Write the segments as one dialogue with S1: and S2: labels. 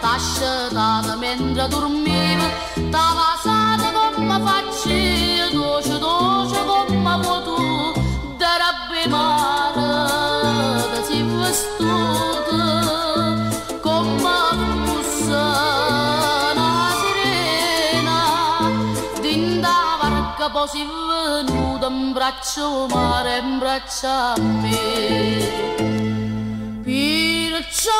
S1: cascetada mentre dormiva, stava asata come faccia, dolce dolce come vuoi tu, darebbe mare, da si vestuta, sirena, barca poi si venuta in braccio mare, in braccio a me. Perciò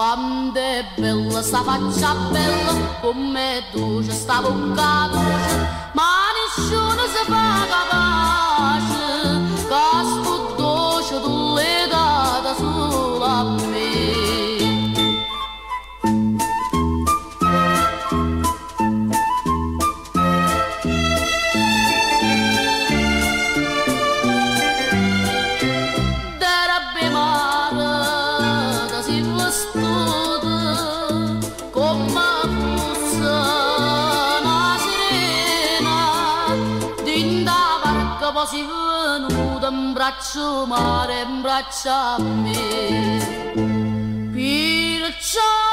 S1: Quando è bella sta faccia bella come tu ci sta bocca dolce ma nessuno si fa capace poi si venuta in braccio mare in braccio a me. Perciò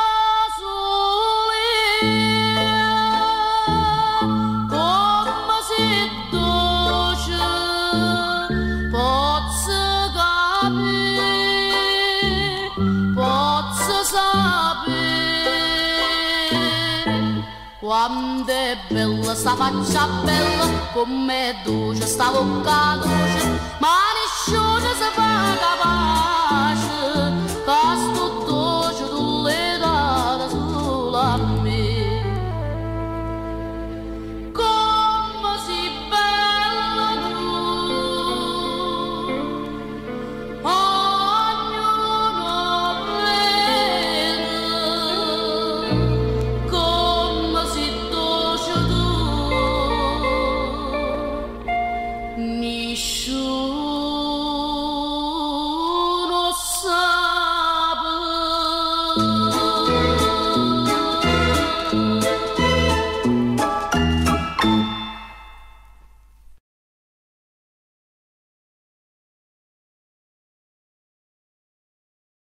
S1: quando è bella sta faccia bella come dolce sta bocca dolce ma nessuno si fa capace Yeshua.